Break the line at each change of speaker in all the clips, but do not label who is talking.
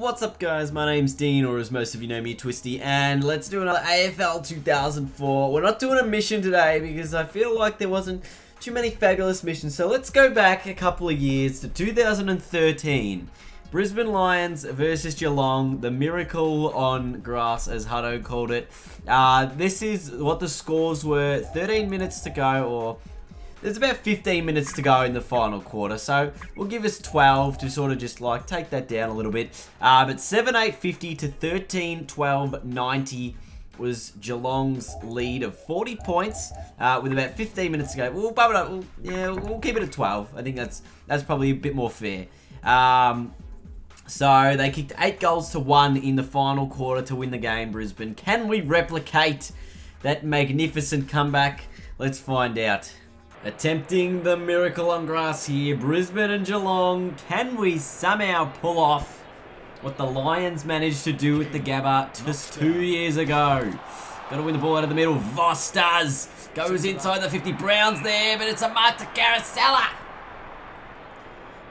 What's up guys, my name's Dean, or as most of you know me, Twisty, and let's do another AFL 2004. We're not doing a mission today because I feel like there wasn't too many fabulous missions, so let's go back a couple of years to 2013. Brisbane Lions versus Geelong, the miracle on grass, as Hutto called it. Uh, this is what the scores were, 13 minutes to go, or there's about 15 minutes to go in the final quarter, so we'll give us 12 to sort of just like take that down a little bit. Uh, but 7 8 50 to 13 12 90 was Geelong's lead of 40 points uh, with about 15 minutes to go. We'll bump it up. We'll, yeah, we'll keep it at 12. I think that's that's probably a bit more fair. Um, so they kicked eight goals to one in the final quarter to win the game, Brisbane. Can we replicate that magnificent comeback? Let's find out. Attempting the miracle on grass here, Brisbane and Geelong. Can we somehow pull off what the Lions managed to do with the Gabba just two years ago? Got to win the ball out of the middle. Voss does. Goes inside the 50. Browns there, but it's a mark to Caracella.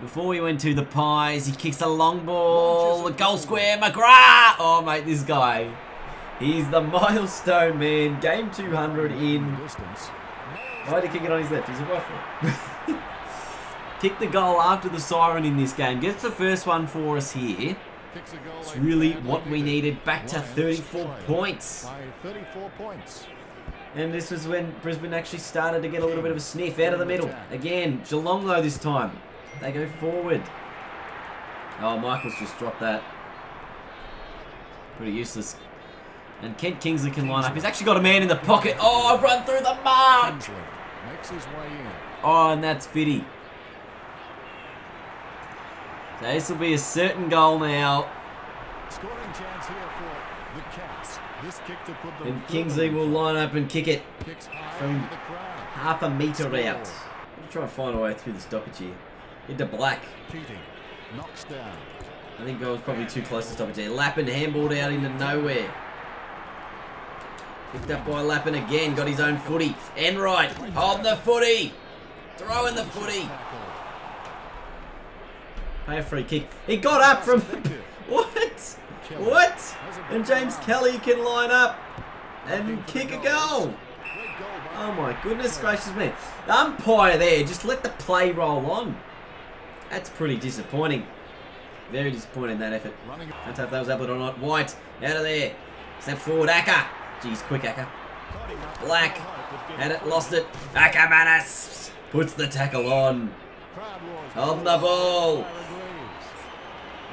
Before we went to the Pies, he kicks a long ball. The goal square, McGrath. Oh, mate, this guy. He's the milestone man. Game 200 in why did he kick it on his left? He's a rifle. kick the goal after the siren in this game. Gets the first one for us here. It's really what we needed. Back to 34 points. 34 points. And this was when Brisbane actually started to get a little bit of a sniff out of the middle. Again, Geelong though this time. They go forward. Oh, Michael's just dropped that. Pretty useless and Kent Kingsley can line up. He's actually got a man in the pocket. Oh, I've run through the mark. Makes his way in. Oh, and that's Fitty. So this will be a certain goal now. Scoring chance here for the Cats. This kick to put and Kingsley will line up and kick it from half a metre out. I'm try and find a way through the stoppage here. Into black. Keating knocks down. I think I was probably too close to stoppage there. Lappin handballed out into nowhere. Picked up by Lappin again. Got his own footy. Enright holding the footy. Throwing the footy. Pay a free kick. He got up from... what? What? And James Kelly can line up and kick a goal. Oh my goodness gracious me. The umpire there, just let the play roll on. That's pretty disappointing. Very disappointing that effort. I don't know if that was able or not. White, out of there. Step forward, Acker. Jeez, quick Acker. Black. Had it, lost it. Akermanis puts the tackle on. On the ball.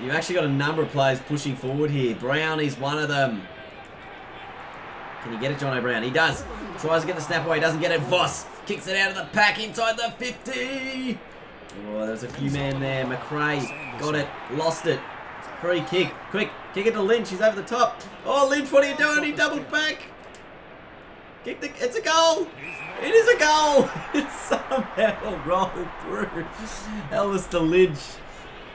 You've actually got a number of players pushing forward here. Brown is one of them. Can you get it, John O'Brien? He does. Tries to get the snap away. Doesn't get it. Voss kicks it out of the pack inside the 50. Oh, there's a few men there. McRae got it. Lost it. Free kick. Quick. Kick it to Lynch. He's over the top. Oh, Lynch, what are you doing? He doubled back. Kick the... It's a goal. It is a goal. It's somehow rolled through. Alastair Lynch.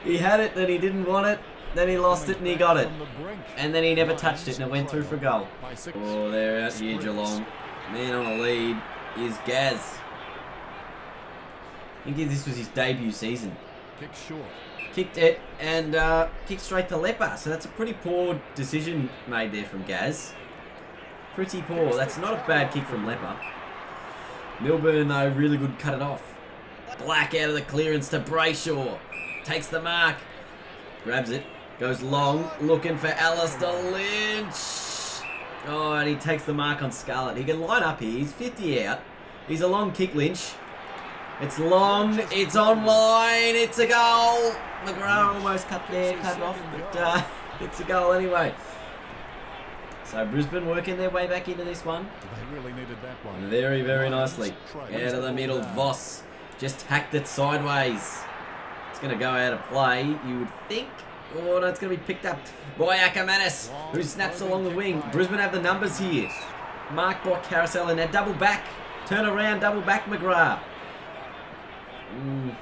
He had it, then he didn't want it. Then he lost it and he got it. And then he never touched it and it went through for goal. Oh, they're out here, Geelong. Man on a lead is Gaz. I think this was his debut season. Kick short kicked it and uh, kicked straight to Leper. So that's a pretty poor decision made there from Gaz. Pretty poor. That's not a bad kick from Leper. Milburn, though, really good cut it off. Black out of the clearance to Brayshaw. Takes the mark. Grabs it. Goes long. Looking for Alastair Lynch. Oh, and he takes the mark on Scarlett. He can line up here. He's 50 out. He's a long kick, Lynch. It's long. It's online. It's a goal. McGrath almost cut there, cut off, but uh, it's a goal anyway. So Brisbane working their way back into this one. They really needed that one. Very, very nicely. Out of the middle, Voss just hacked it sideways. It's going to go out of play, you would think. Oh, no, it's going to be picked up by Akermanis, who snaps along the wing. Brisbane have the numbers here. Mark by Carousel and now double back. Turn around, double back McGrath. Mm.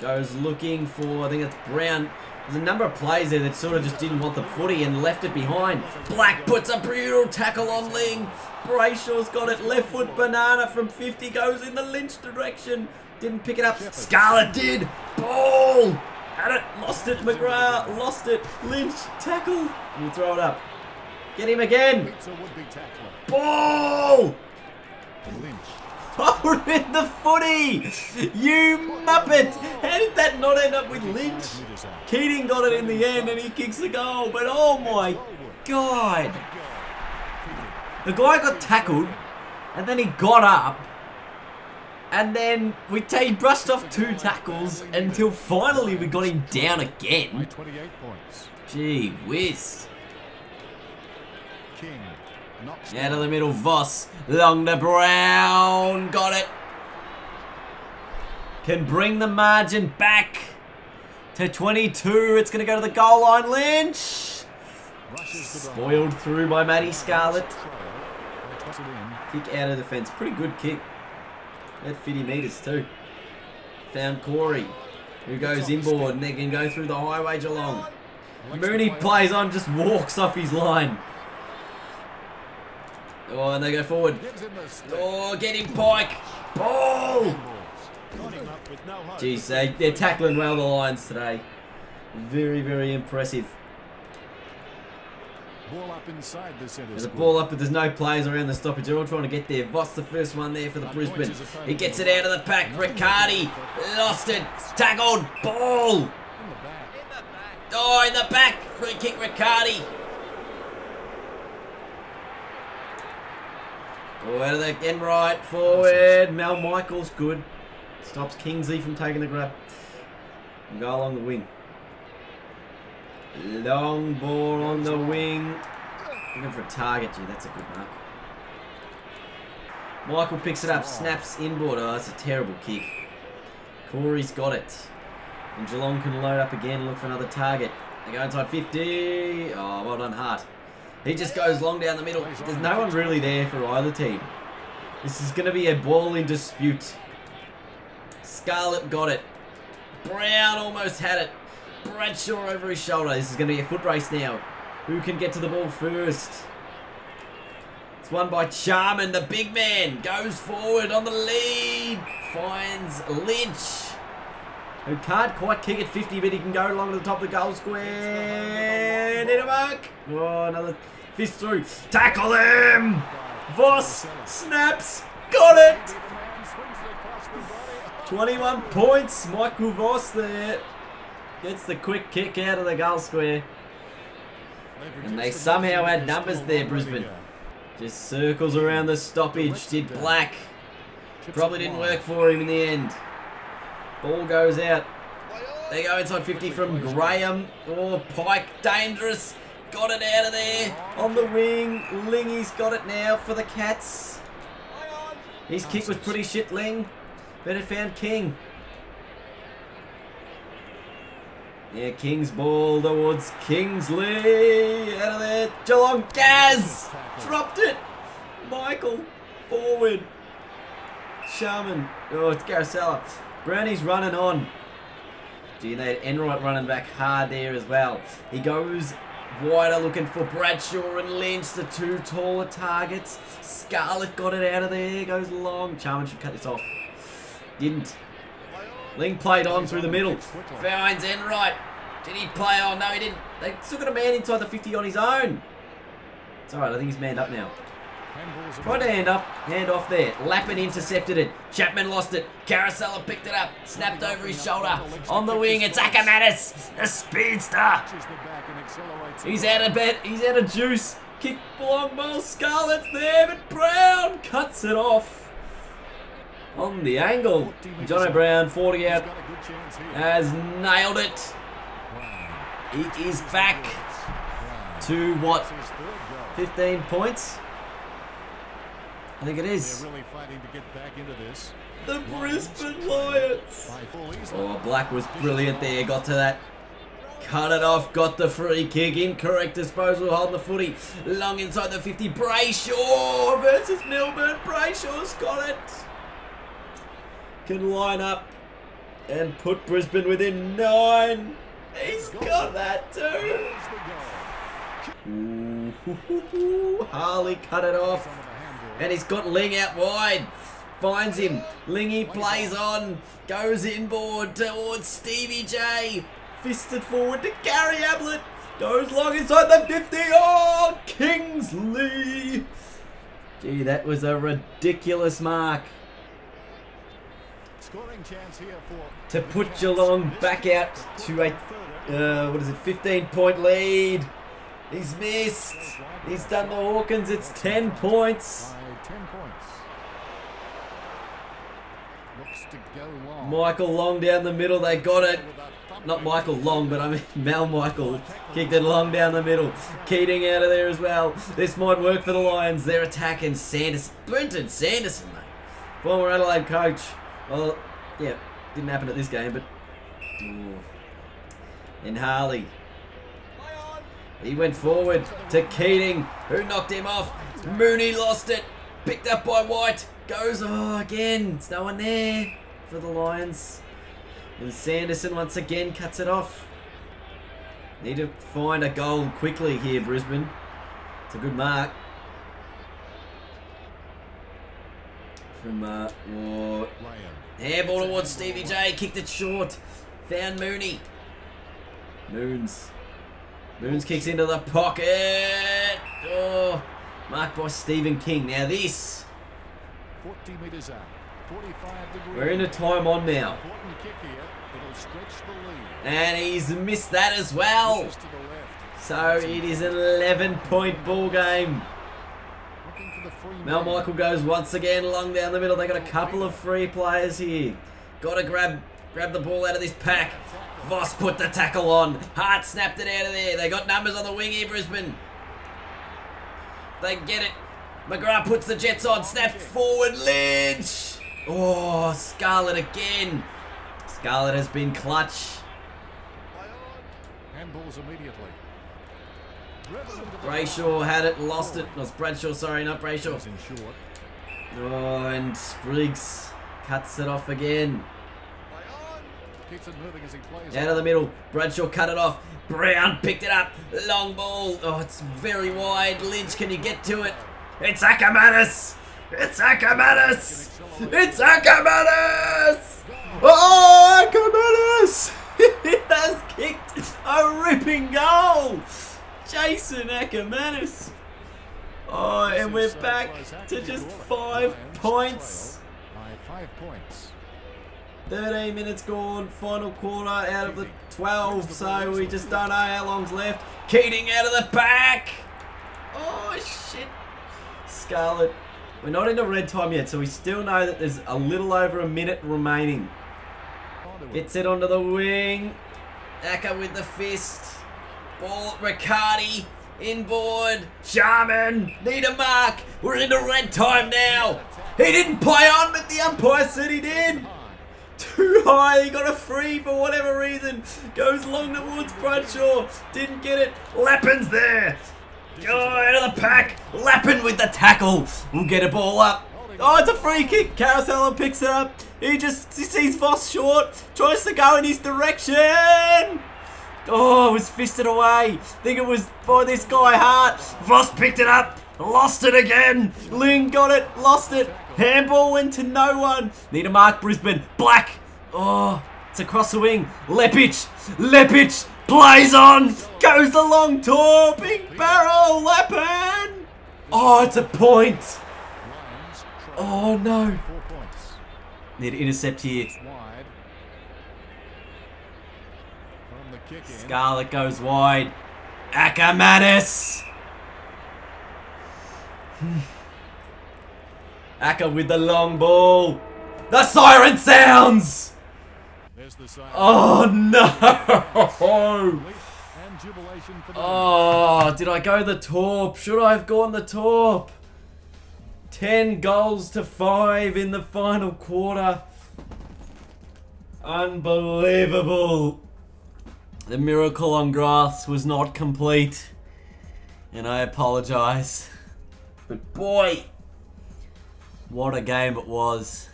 Goes looking for, I think it's Brown. There's a number of players there that sort of just didn't want the footy and left it behind. Black puts a brutal tackle on Ling. Brayshaw's got it. Left foot banana from 50 goes in the Lynch direction. Didn't pick it up. Scarlett did. Ball. Had it. Lost it, McGrath. Lost it. Lynch. Tackle. You throw it up. Get him again. Ball.
Lynch.
Oh, we're in the footy! You muppet! How did that not end up with Lynch? Keating got it in the end and he kicks the goal, but oh my god! The guy got tackled and then he got up and then we he brushed off two tackles until finally we got him down again. Gee whiz.
King
Out of the middle, Voss. Long to Brown. Got it. Can bring the margin back to 22. It's going to go to the goal line. Lynch. Spoiled through by Matty Scarlett.
Throw. They toss it in.
Kick out of the fence. Pretty good kick. At 50 metres too. Found Corey. Who goes inboard and they can go through the highway Geelong. Mooney plays on, just walks off his line. Oh, and they go forward.
Gives him the stick.
Oh, get him, Pike. Ball.
Balls. Got him up with no hope.
Geez, they, they're tackling well the Lions today. Very, very impressive.
Ball up inside the centre.
There's a ball up, but there's no players around the stoppage. They're all trying to get there. Voss the first one there for the Brisbane. He gets it out of the pack. Riccardi lost it. Tackled. Ball.
In the back.
Oh, in the back. Free kick, Riccardi. Out of the end right forward. Mal Michaels, good. Stops Kingsley from taking the grab. And go along the wing. Long ball on the wing. Looking for a target. Gee, that's a good mark. Michael picks it up, snaps inboard. Oh, that's a terrible kick. Corey's got it. And Geelong can load up again look for another target. They go inside 50. Oh, well done, Hart. He just goes long down the middle. There's no one really there for either team. This is going to be a ball in dispute. Scarlett got it. Brown almost had it. Bradshaw over his shoulder. This is going to be a foot race now. Who can get to the ball first? It's won by Charman, the big man. Goes forward on the lead. Finds Lynch. Who can't quite kick it 50, but he can go along to the top of the goal square. Need a mark. Oh, another fist through. Tackle him. Voss snaps. Got it.
The man swings it across the body.
21 points. Michael Voss there. Gets the quick kick out of the goal square. And they somehow had numbers there, Brisbane. Just circles around the stoppage. Did Black. Probably didn't work for him in the end. Ball goes out. They go inside 50 from Graham. Oh, Pike, dangerous. Got it out of there. On the wing. Lingy's got it now for the Cats. His kick was pretty shit, Ling. But it found King. Yeah, King's ball towards Kingsley. Out of there. Geelong. Gaz. Dropped it. Michael. Forward. Charman. Oh, it's Caracella. Brownie's running on. Gee, they had Enright running back hard there as well. He goes wider looking for Bradshaw and Lynch, the two taller targets. Scarlett got it out of there. Goes long. Charman should cut this off. Didn't. Ling played on through the middle. Finds Enright. Did he play on? No, he didn't. They still got a man inside the 50 on his own. It's alright, I think he's manned up now. Tried to hand up, hand off there. Lappin intercepted it. Chapman lost it. Caracella picked it up. Snapped over his shoulder. On the wing, it's Akermanis, the speedster. He's out of bed. He's out of juice. Kick long ball. Scarlett's there, but Brown cuts it off. On the angle. Jono Brown, 40
He's
out, has nailed it. He is back to what?
That's his third goal.
15 points? I think it is.
They're really fighting to get back into this.
The Brisbane Lions.
By full easily.
Oh, Black was brilliant there. Got to that. Cut it off. Got the free kick. Incorrect disposal. Holding the footy. Long inside the 50. Brayshaw versus Milburn. Brayshaw's got it. Can line up and put Brisbane within nine. He's got that too.
There's the goal.
Ooh, hoo, hoo, hoo. Harley cut it off. And he's got Ling out wide. Finds him. Lingy plays on. Goes inboard towards Stevie J. Fisted forward to Gary Ablett. Goes long inside the 50. Oh, Kingsley. Gee, that was a ridiculous mark.
Scoring chance here for
To put Geelong back out to a, uh, what is it, 15 point lead. He's missed. He's done the Hawkins. It's 10 points.
10 points. Looks to go long.
Michael Long down the middle. They got it. Not Michael Long, but I mean Mal Michael kicked it long down the middle. Keating out of there as well. This might work for the Lions. They're attacking Sanderson. Brenton Sanderson, mate. Former Adelaide coach. Well, yeah, didn't happen at this game, but. Ooh. And Harley. He went forward to Keating, who knocked him off. Mooney lost it. Picked up by White. Goes, oh, again. It's no one there for the Lions. And Sanderson once again cuts it off. Need to find a goal quickly here, Brisbane. It's a good mark. From, uh.
Ryan.
Handball towards Stevie J. Kicked it short. Found Mooney. Moons. Moons kicks into the pocket. Oh, marked by Steven King. Now this.
40 metres out. 45 degrees.
We're in a time on now.
Important kick here. It'll stretch the lead.
And he's missed that as well.
This is to the left.
So it is an 11 point ball game.
Looking for the free Mal.
Michael goes once again long down the middle. They got a couple of free players here. Got to grab grab the ball out of this pack. Voss put the tackle on. Hart snapped it out of there. They got numbers on the wing here, Brisbane. They get it. McGrath puts the Jets on. Snapped forward. Lynch. Oh, Scarlett again. Scarlett has been clutch.
Handballs immediately.
Brayshaw had it, lost it. No, it's Bradshaw, sorry, not Brayshaw.
Goes in short.
Oh, and Spriggs cuts it off again.
Keeps it moving as he plays.
Out of the middle. Bradshaw cut it off. Brown picked it up. Long ball. Oh, it's very wide. Lynch, can you get to it? It's Akermanis! It's Akermanis! It's Akermanis! Oh, Akermanis! he has kicked a ripping goal! Jason Akermanis! Oh, and we're back to just five points.
By five points.
13 minutes gone, final quarter out of the 12, so we just don't know how long's left. Keating out of the back! Oh, shit. Scarlett. We're not into red time yet, so we still know that there's a little over a minute remaining. Gets it onto the wing. Aka with the fist. Ball, Riccardi. Inboard. Jarman. Need a mark. We're into red time now. He didn't play on, but the umpire said he did. Too high, he got a free for whatever reason. Goes long towards Bradshaw. Didn't get it. Lappin's there. Go out of the pack. Lappin with the tackle. We'll get a ball up. Oh, it's a free kick. Carousel picks it up. He just he sees Voss short. Tries to go in his direction. Oh, it was fisted away. think it was for this guy Hart. Voss picked it up. Lost it again. Ling got it. Lost it. Handball went to no one. Need a mark, Brisbane. Black. Oh, it's across the wing. Lepic. Lepic plays on. Goes the long tour. Big barrel. Lappin. Oh, it's a point. Oh, no. Need to intercept here.
It's wide. From the kick in.
Scarlet goes wide. Akermanis. Hmm. Aka with the long ball. The siren sounds.
There's the sign.
Oh no!
And jubilation for the
Oh, did I go the torp? Should I have gone the torp? 10 goals to 5 in the final quarter. Unbelievable. The miracle on grass was not complete. And I apologize. But boy, what a game it was.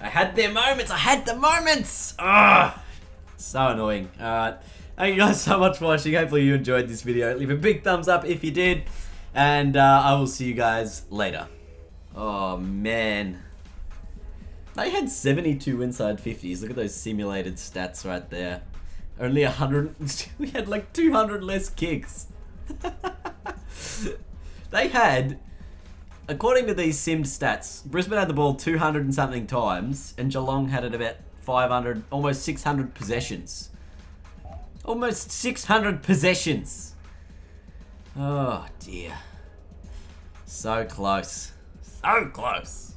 I had their moments. I had the moments. Ah, so annoying. Alright. Thank you guys so much for watching. Hopefully you enjoyed this video. Leave a big thumbs up if you did. And uh, I will see you guys later. Oh, man. They had 72 inside 50s. Look at those simulated stats right there. Only hundred. We had like two hundred less kicks. they had, according to these simmed stats, Brisbane had the ball two hundred and something times, and Geelong had it about five hundred, almost six hundred possessions. Almost six hundred possessions. Oh dear. So close. So close.